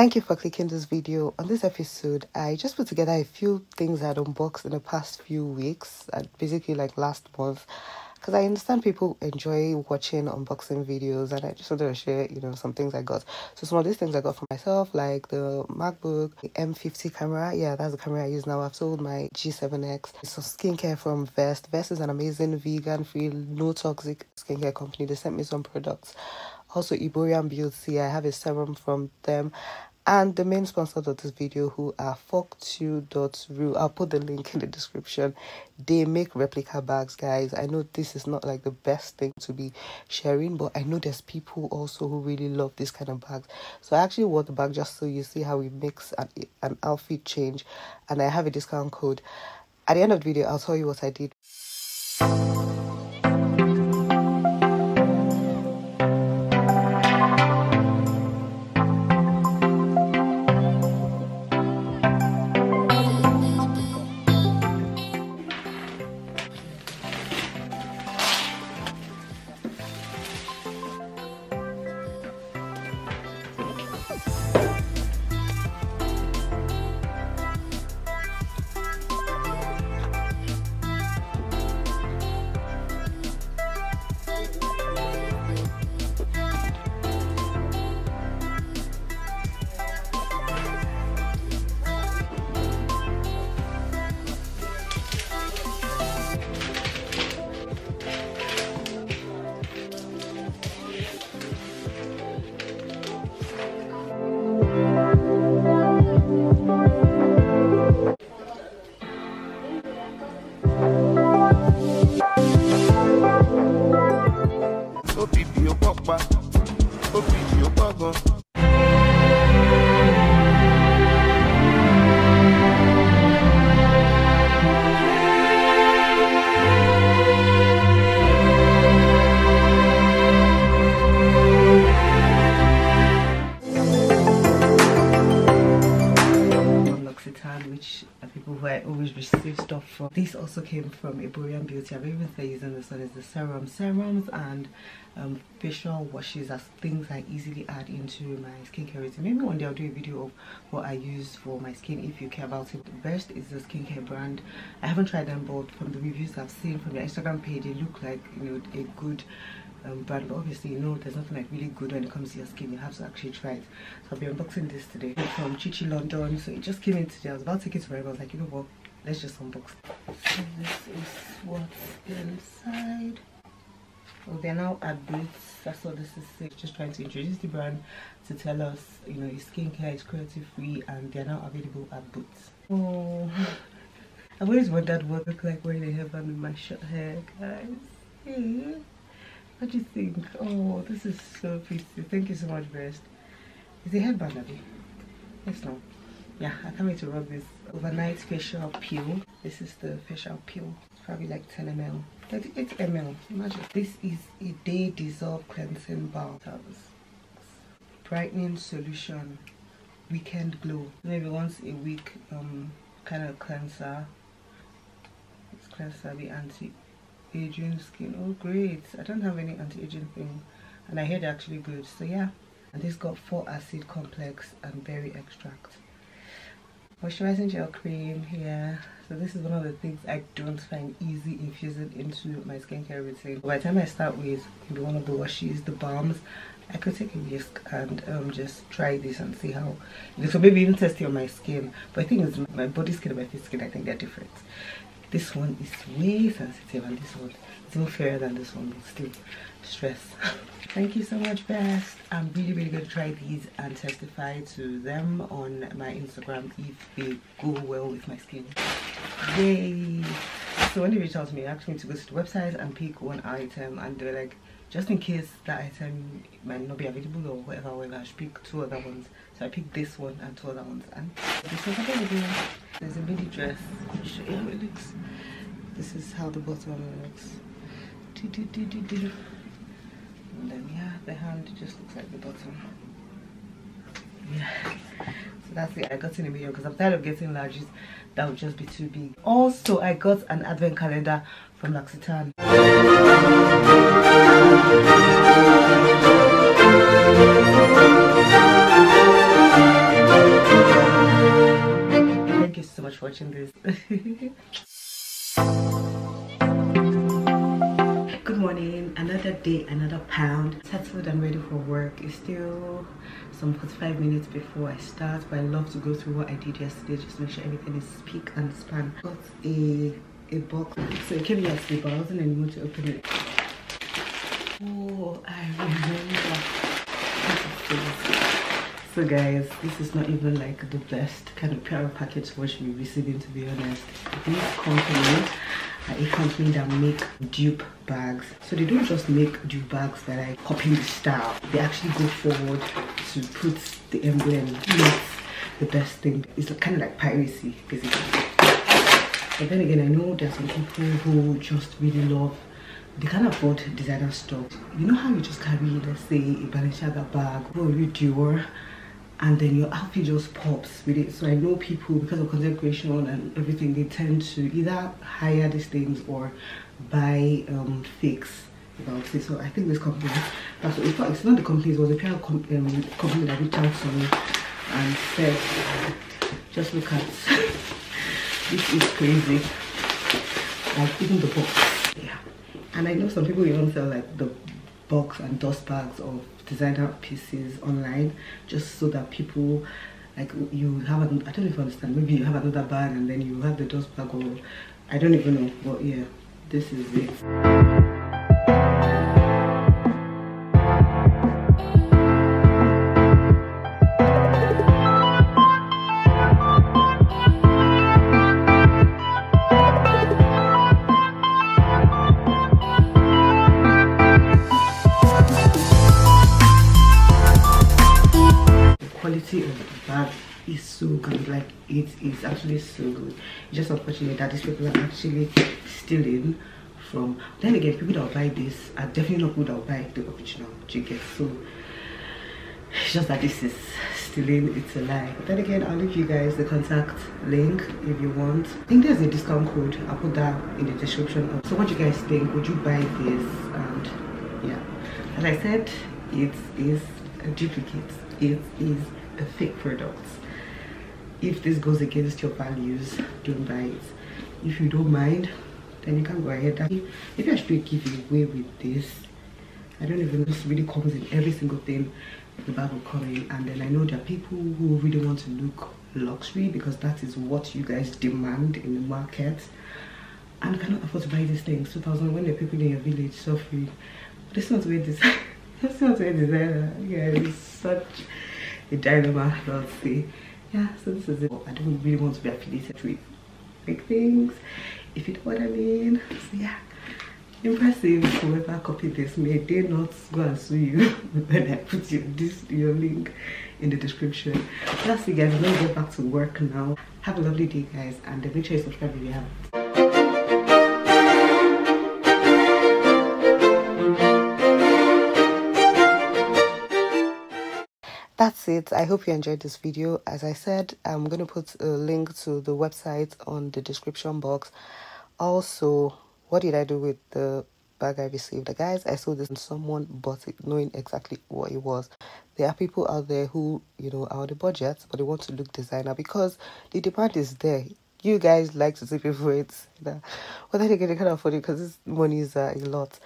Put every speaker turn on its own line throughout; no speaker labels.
Thank you for clicking this video. On this episode, I just put together a few things I'd unboxed in the past few weeks, basically like last month because I understand people enjoy watching unboxing videos and I just wanted to share, you know, some things I got. So some of these things I got for myself, like the MacBook, the M50 camera. Yeah, that's the camera I use now. I've sold my G7X. Some skincare from Vest. Vest is an amazing vegan-free, no toxic skincare company. They sent me some products. Also, Iborian Beauty. I have a serum from them and the main sponsor of this video who are Fortok.ru. I'll put the link in the description. They make replica bags, guys. I know this is not like the best thing to be sharing, but I know there's people also who really love this kind of bags. So I actually wore the bag just so you see how we mix an, an outfit change, and I have a discount code. At the end of the video, I'll tell you what I did. This also came from Iborian Beauty. I've even started using this one is the serum. Serums and um, facial washes as things I easily add into my skincare routine. Maybe one day I'll do a video of what I use for my skin if you care about it. The best is the skincare brand. I haven't tried them but from the reviews I've seen from their Instagram page they look like you know a good um, brand but obviously you know there's nothing like really good when it comes to your skin you have to actually try it so I'll be unboxing this today from Chi Chi London so it just came in today I was about to take it to my I was like you know what let's just unbox. So this is what's inside. Oh they're now at boots that's what this is just trying to introduce the brand to tell us you know your skincare is cruelty free and they're now available at boots. Oh. I've always wondered what look like wearing a hairband with my short hair guys. Hey. What do you think? Oh this is so pretty. Thank you so much best. Is it headband Abby? yes no yeah i can't wait to rub this overnight facial peel. This is the facial peel. It's probably like 10 ml 38 ml imagine. This is a day dissolve cleansing balm. Brightening solution. Weekend glow. Maybe once a week um kind of cleanser. It's cleanser the anti-aging skin. Oh great. I don't have any anti-aging thing and i hear they're actually good. So yeah. And this got four acid complex and berry extract moisturizing gel cream here. So this is one of the things i don't find easy infusing into my skincare routine. By the time i start with maybe one of the washes the balms i could take a risk and um, just try this and see how so maybe even test it on my skin. But i think it's my body skin and my face skin i think they're different this one is way sensitive and this one is even fairer than this one but still stress. Thank you so much best. I'm really really going to try these and testify to them on my instagram if they go well with my skin. Yay! So when they reached out to me asked me to go to the website and pick one item and they were like just in case that item might not be available or whatever whatever i should pick two other ones. So i picked this one and two other ones. And this was available. There's a mini dress. Show you how it looks. This is how the bottom looks. Do, do, do, do, do. and then yeah the hand just looks like the bottom. Yeah. So that's it. I got in a video because i'm tired of getting larges that would just be too big. Also i got an advent calendar from L'Occitane Thank you so much for watching this. Good morning, another day, another pound. Settled and ready for work. It's still some 45 minutes before I start, but I love to go through what I did yesterday, just make sure everything is peak and span. Got a a box. So it came yesterday, but I wasn't in the mood to open it oh i remember so guys this is not even like the best kind of pair of package what we're receiving to be honest. This company are a company that make dupe bags. So they don't just make dupe bags that are copying the style they actually go forward to put the emblem. It's the best thing. It's kind of like piracy basically. But then again i know there's some people who just really love they can't afford designer stuff you know how you just carry let's say a balenciaga bag or a dior and then your outfit just pops with it. So i know people because of content creation and everything they tend to either hire these things or buy um fakes about it so. I think this company that's what it's not, it's not the company it was a PR com um, company that reached out to me and said just look at this is crazy. Like even the box and i know some people even sell like the box and dust bags of designer pieces online just so that people like you have an, I don't you understand maybe you have another bag and then you have the dust bag or I don't even know but yeah this is it so good. Like it is actually so good. It's just unfortunate that these people are actually stealing from then again people that will buy this are definitely not people that will buy the original ticket. So it's just that this is stealing. It's a lie. But then again i'll leave you guys the contact link if you want. I think there's a discount code. I'll put that in the description. So what do you guys think? Would you buy this? And yeah. As i said it is a duplicate. It is a fake product if this goes against your values don't buy it. If you don't mind then you can go ahead. If i should give you away with this i don't even this really comes in every single thing the bag will come in and then i know there are people who really want to look luxury because that is what you guys demand in the market and cannot afford to buy these things. 2000 when the people in your village suffering but it's not where this it's not where designer yeah it's such a dilemma i'll say yeah so this is it. I don't really want to be affiliated with big things if you know what i mean. So yeah. Impressive whoever copied this. May they not go and sue you when i put your this your link in the description. That's it guys i'm gonna go back to work now. Have a lovely day guys and make sure you subscribe if you haven't that's it. I hope you enjoyed this video. As i said i'm going to put a link to the website on the description box. Also what did i do with the bag i received? Guys i saw this and someone bought it knowing exactly what it was. There are people out there who you know are on the budget but they want to look designer because the demand is there. You guys like to see people it. You know? but then again they can't afford because this money is uh, a lot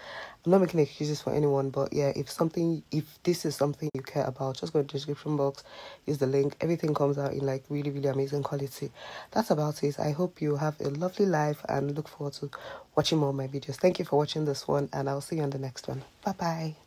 I'm not making excuses for anyone, but yeah, if something, if this is something you care about, just go to the description box, use the link. Everything comes out in like really, really amazing quality. That's about it. I hope you have a lovely life and look forward to watching more of my videos. Thank you for watching this one, and I'll see you on the next one. Bye bye.